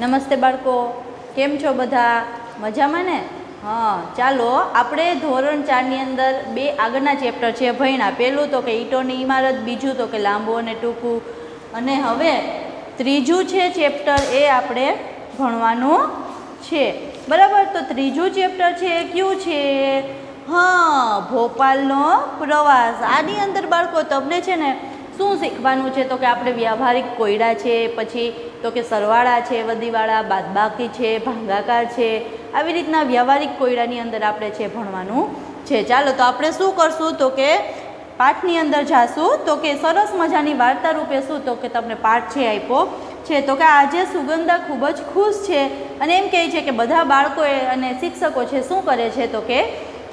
નમસ્તે બાળકો. કેમ છો બધા? મજામાં ને? હા, ચાલો, આપણે ધોરણ ચારની અંદર બે આગળના ચેપ્ટર છે ભણ્યા પહેલું તો કે ઈંટોની ઇમારત બીજું તો કે લાંબુ અને ટૂંકું. અને હવે ત્રીજું છે ચેપ્ટર એ આપણે ભણવાનું છે. બરાબર? તો ત્રીજું ચેપ્ટર છે એ કયું છે? હા, ભોપાલનો પ્રવાસ. આની અંદર બાળકો, તમને છે ને શું શીખવાનું છે? તો કે આપણે વ્યવહારિક કોયડા છે, પછી તો કે સરવાળા છે, વદીવાળા, બાદબાકી છે, ભાંગાકાર છે, આવી રીતના વ્યવહારિક કોયડાની અંદર આપણે છે ભણવાનું છે. ચાલો, તો આપણે શું કરશું? તો કે પાઠની અંદર જાશું. તો કે સરસ મજાની વાર્તા રૂપે શું? તો કે તમને પાઠ છે આપ્યો છે. તો કે આજે સુગંધા ખૂબ જ ખુશ છે અને એમ કહે છે કે બધા બાળકોએ અને શિક્ષકો છે શું કરે છે? તો કે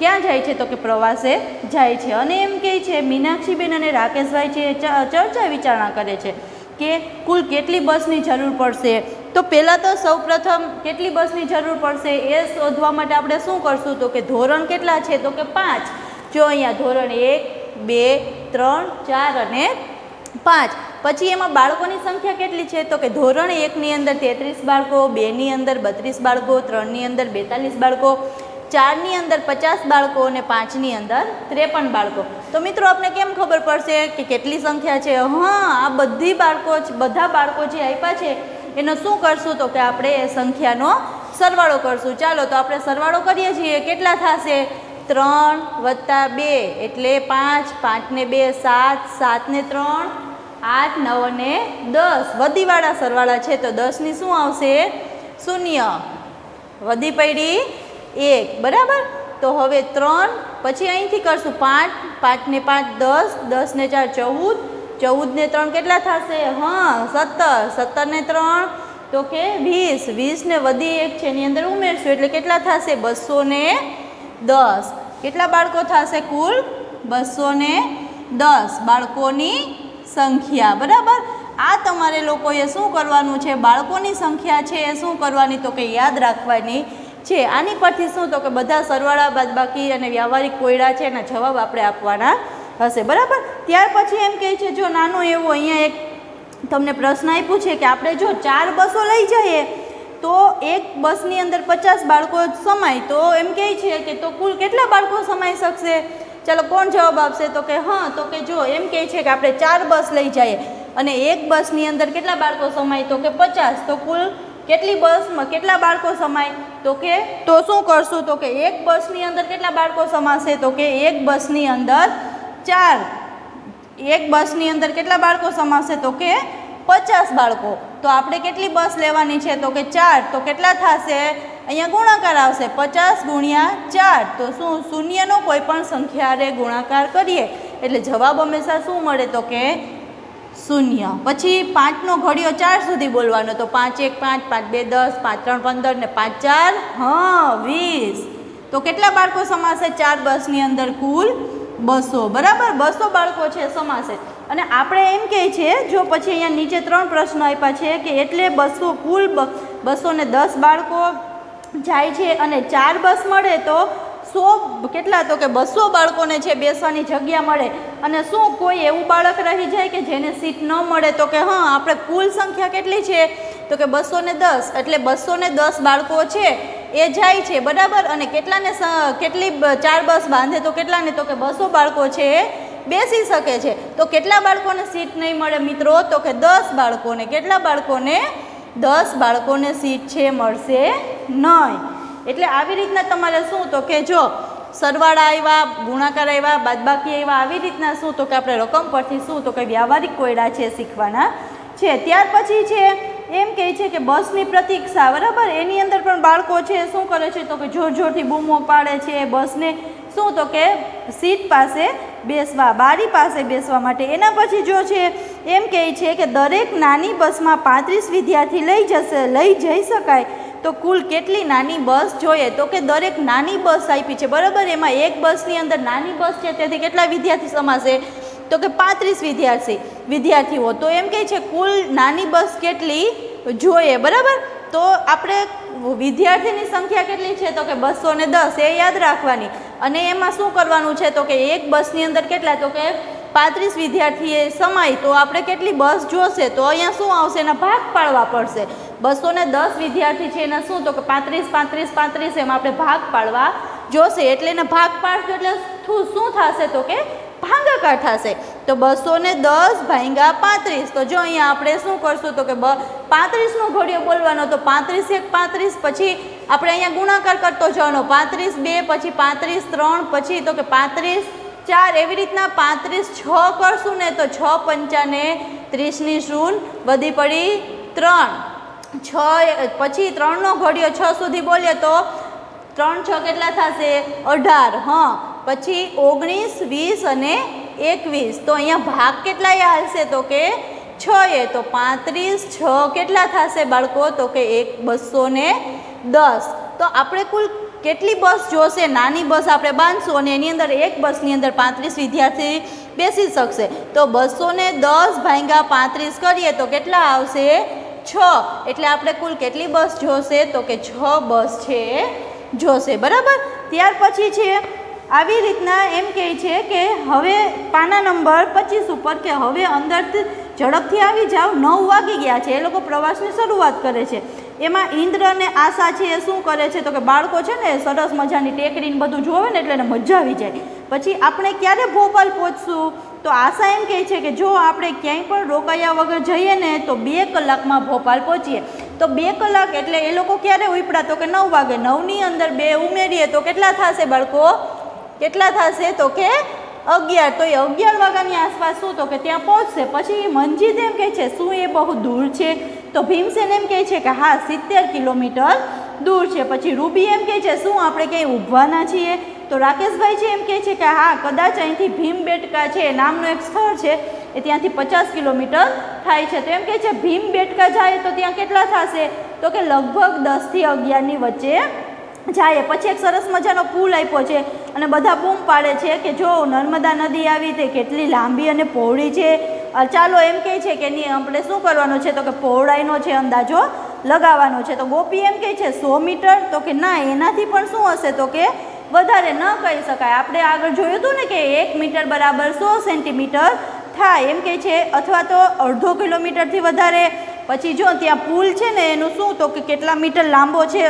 ક્યાં જાય છે તો કે પ્રવાસે જાય છે? અને એમ કહે છે, મીનાક્ષીબેન અને રાકેશભાઈ છે ચર્ચા વિચારણા કરે છે કે કુલ કેટલી બસની જરૂર પડશે? તો પહેલાં તો સૌપ્રથમ કેટલી બસની જરૂર પડશે? એ શોધવા માટે આપણે શું કરશું? તો કે ધોરણ કેટલા છે? તો કે પાંચ. જો અહીંયા ધોરણ એક, બે, ત્રણ, ચાર અને પાંચ. પછી એમાં બાળકોની સંખ્યા કેટલી છે? તો કે ધોરણ એકની અંદર તેત્રીસ બાળકો, બેની અંદર બત્રીસ બાળકો, ત્રણની અંદર બેતાલીસ બાળકો ચારની અંદર પચાસ બાળકો અને પાંચની અંદર ત્રેપન બાળકો. તો મિત્રો આપણે કેમ ખબર પડશે કે કેટલી સંખ્યા છે? હા, આ બધી બાળકો બધા બાળકો જે આપ્યા છે, એનો શું કરશું? તો કે આપણે એ સંખ્યાનો સરવાળો કરશું. ચાલો, તો આપણે સરવાળો કરીએ છીએ. કેટલા થશે? ત્રણ વત્તા બે, એટલે પાંચ, પાંચને બે, સાત, સાતને ત્રણ, આઠ નવ અને દસ. વધીવાળા સરવાળા છે, તો દસની શું આવશે? શૂન્ય. વધી પડી એક, બરાબર? તો હવે ત્રણ, પછી અહીંથી કરશું પાંચ, પાંચને પાંચ દસ, દસને ચાર ચૌદ, ચૌદને ત્રણ કેટલા થશે? હા, સત્તર. સત્તરને ત્રણ, તો કે વીસ. વીસને વધી એક છે, એની અંદર ઉમેરશું. એટલે કેટલા થશે? બસો દસ. કેટલા બાળકો થશે કુલ? બસો દસ બાળકોની સંખ્યા, બરાબર? આ તમારે લોકોએ શું કરવાનું છે? બાળકોની સંખ્યા છે એ શું કરવાની? તો કે યાદ રાખવાની. છે. આની પરથી શું તો કે બધા સરવાળા બાદબાકી અને વ્યવહારિક કોયડા છે એના જવાબ આપણે આપવાના હશે. બરાબર? ત્યાર પછી એમ કહે છે, જો નાનો એવો અહીંયા એક તમને પ્રશ્ન આપ્યું છે કે આપણે જો ચાર બસો લઈ જઈએ, તો એક બસની અંદર પચાસ બાળકો સમાય. તો એમ કહે છે કે તો કુલ કેટલા બાળકો સમાઈ શકશે? ચાલો, કોણ જવાબ આપશે? તો કે હા, તો કે જો, એમ કહે છે કે આપણે ચાર બસ લઈ જઈએ અને એક બસની અંદર કેટલા બાળકો સમાય? તો કે પચાસ. તો કુલ કેટલી બસમાં કેટલા બાળકો સમાય? તો કે, તો શું કરશું? તો કે એક બસની અંદર કેટલા બાળકો સમાશે? તો કે એક બસની અંદર ચાર. એક બસની અંદર કેટલા બાળકો સમાશે? તો કે પચાસ બાળકો. તો આપણે કેટલી બસ લેવાની છે? તો કે ચાર. તો કેટલા થશે? અહીંયા ગુણાકાર આવશે. પચાસ ગુણ્યા ચાર. તો શું શૂન્યનો કોઈ પણ સંખ્યારે ગુણાકાર કરીએ? એટલે જવાબ હંમેશા શું મળે? તો કે શૂન્ય. પછી પાંચનો ઘડિયો ચાર સુધી બોલવાનો. તો પાંચ એક, પાંચ પાંચ બે, દસ, પાંચ, ત્રણ, પંદર ને પાંચ, ચાર, હા, વીસ. તો કેટલા બાળકો સમાશે ચાર બસની અંદર કુલ બસો. બરાબર? બસો બાળકો છે સમાશે અને આપણે એમ કહે છે જો પછી અહીંયા નીચે ત્રણ પ્રશ્નો આપ્યા છે, કે એટલે બસો કુલ બસો ને દસ બાળકો જાય છે અને ચાર બસ મળે, તો સો કેટલા? તો કે બસો બાળકોને છે, બેસવાની જગ્યા મળે. અને શું કોઈ એવું બાળક રહી જાય કે જેને સીટ ન મળે તો કે હા, આપણે કુલ સંખ્યા કેટલી છે? તો કે બસો દસ. એટલે બસો દસ બાળકો છે, એ જાય છે, બરાબર? અને કેટલાને કેટલી ચાર બસ બાંધે તો કેટલાને? તો કે બસો બાળકો છે, એ બેસી શકે છે. તો કેટલા બાળકોને સીટ નહીં મળે મિત્રો? તો કે દસ બાળકોને. કેટલા બાળકોને? દસ બાળકોને સીટ છે, મળશે નહીં. એટલે આવી રીતના તમારે શું? તો કે જો સરવાળા આવ્યા ગુણાકાર આવ્યા બાદબાકી આવ્યા આવી રીતના શું? તો કે આપણે રકમ પરથી શું? તો કે વ્યવહારિક કોયડા છે શીખવાના છે. ત્યાર પછી છે, એમ કહે છે કે બસની પ્રતીક્ષા, બરાબર? એની અંદર પણ બાળકો છે, શું કરે છે? તો કે જોર જોરથી બૂમો પાડે છે બસને. શું? તો કે સીટ પાસે બેસવા, બારી પાસે બેસવા માટે. એના પછી જો છે, એમ કહે છે કે દરેક નાની બસમાં પાંત્રીસ વિદ્યાર્થી લઈ જશે, લઈ જઈ શકાય. તો કુલ કેટલી નાની બસ જોઈએ? તો કે દરેક નાની બસ આપી છે, બરાબર? એમાં એક બસની અંદર નાની બસ છે, તેથી કેટલા વિદ્યાર્થી સમાશે તો કે પાંત્રીસ વિદ્યાર્થી, વિદ્યાર્થીઓ. તો એમ કહે છે, કુલ નાની બસ કેટલી જોઈએ, બરાબર? તો આપણે વિદ્યાર્થીની સંખ્યા કેટલી છે? તો કે બસો ને દસ, એ યાદ રાખવાની. અને એમાં શું કરવાનું છે? તો કે એક બસની અંદર કેટલા? તો કે પાંત્રીસ વિદ્યાર્થીએ સમાય. તો આપણે કેટલી બસ જોશે? તો અહીંયા શું આવશે? એના ભાગ પાડવા પડશે. બસો ને દસ વિદ્યાર્થી છે એના શું? તો કે પાંત્રીસ પાંત્રીસ પાંત્રીસ એમ આપણે ભાગ પાડવા જોશે. એટલે એને ભાગ પાડશો એટલે શું થશે? તો કે ભાંગાકાર થશે. તો બસો ને દસ ભાંગા પાંત્રીસ. તો જો અહીંયા આપણે શું કરશું? તો કે બ, પાંત્રીસનો ઘોડિયો બોલવાનો. તો પાંત્રીસ એક, પાંત્રીસ, પછી આપણે અહીંયા ગુણાકાર કરતો જવાનો. પાંત્રીસ બે, પછી પાંત્રીસ ત્રણ, પછી તો કે પાંત્રીસ ચાર. એવી રીતના પાંત્રીસ છ કરશું ને તો છ પંચાને ત્રીસની શૂન વધી પડી ત્રણ. છ પછી ત્રણનો ઘડિયો છ સુધી બોલીએ તો ત્રણ છ કેટલા થશે? અઢાર, હા. પછી ઓગણીસ, વીસ અને એકવીસ. તો અહીંયા ભાગ કેટલાય હાલશે? તો કે છ એ. તો પાંત્રીસ, છ કેટલા થશે બાળકો? તો કે એક, બસો ને દસ. તો આપણે કુલ કેટલી બસ જોશે? નાની બસ આપણે બાંધશું અને એની અંદર એક બસની અંદર પાંત્રીસ વિદ્યાર્થી બેસી શકશે. તો બસો ને દસ ભાંગ્યા પાંત્રીસ કરીએ તો કેટલા આવશે? છ. એટલે આપણે કુલ કેટલી બસ જોશે? તો કે છ બસ છે, જોશે. બરાબર? ત્યાર પછી છે, આવી રીતના એમ કહે છે કે હવે પાના નંબર પચીસ ઉપર કે હવે અંદરથી ઝડપથી આવી જાઓ. નવ વાગી ગયા છે. એ લોકો પ્રવાસની શરૂઆત કરે છે. એમાં ઇન્દ્ર અને આશા છે એ શું કરે છે? તો કે બાળકો છે ને, સરસ મજાની ટેકરીને બધું જોવે ને એટલે એને મજા આવી જાય. પછી આપણે ક્યારે ભોપાલ પહોંચશું? તો આશા એમ કહે છે કે જો આપણે ક્યાંય પણ રોકાયા વગર જઈએ ને, તો બે કલાકમાં ભોપાલ પહોંચીએ. તો બે કલાક એટલે એ લોકો ક્યારે ઉપડા? તો કે નવ વાગે. નવની અંદર બે ઉમેરીએ, તો કેટલા થશે બાળકો? કેટલા થશે? તો કે અગિયાર. તો એ અગિયાર વાગ્યાની આસપાસ શું? તો કે ત્યાં પહોંચશે. પછી મંજીત એમ કહે છે, શું એ બહુ દૂર છે? તો ભીમસેન એમ કહે છે કે, હા, સિત્તેર કિલોમીટર દૂર છે. પછી રૂબી એમ કહે છે, શું આપણે ક્યાંય ઊભવાના છીએ? તો રાકેશભાઈ છે એમ કહે છે કે હા, કદાચ અહીંથી ભીમબેટકા છે, નામનું એક સ્થળ છે, એ ત્યાંથી પચાસ કિલોમીટર થાય છે. તો એમ કહે છે ભીમબેટકા જાય તો ત્યાં કેટલા થશે? તો કે લગભગ દસથી અગિયારની વચ્ચે જાય. પછી એક સરસ મજાનો પુલ આપ્યો છે અને બધા બૂમ પાડે છે કે જો નર્મદા નદી આવી તે કેટલી લાંબી અને પહોળી છે. ચાલો એમ કહે છે કે એની આપણે શું કરવાનું છે? તો કે પહોળાઈનો છે અંદાજો લગાવવાનો છે. તો ગોપી એમ કહે છે, સો મીટર? તો કે ના, એનાથી પણ શું હશે? તો કે વધારે ન કહી શકાય. આપણે આગળ જોયું હતું ને કે એક મીટર બરાબર સો સેન્ટીમીટર થાય. એમ કે છે, અથવા તો અડધો કિલોમીટરથી વધારે. પછી જો ત્યાં પુલ છે ને, એનું શું તો કે કેટલા મીટર લાંબો છે,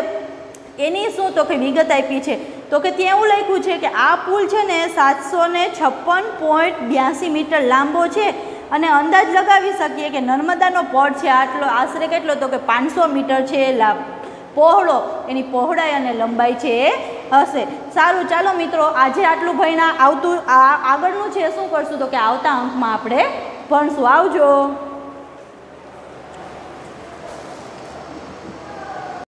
એની શું તો કે વિગત આપી છે. તો કે ત્યાં એવું લખ્યું છે કે આ પુલ છે ને સાતસો છપ્પન પોઈન્ટ બ્યાસી મીટર લાંબો છે. અને અંદાજ લગાવી શકીએ કે નર્મદાનો પોટ છે આટલો, આશરે કેટલો તો કે પાંચસો મીટર છે પહોળો. એની પહોળાઈ અને લંબાઈ છે હશે. સારું, ચાલો મિત્રો, આજે આટલું ભણ્યા આવતું આગળનું છે, શું કરશું તો કે આવતા અંકમાં આપણે ભણશું. આવજો.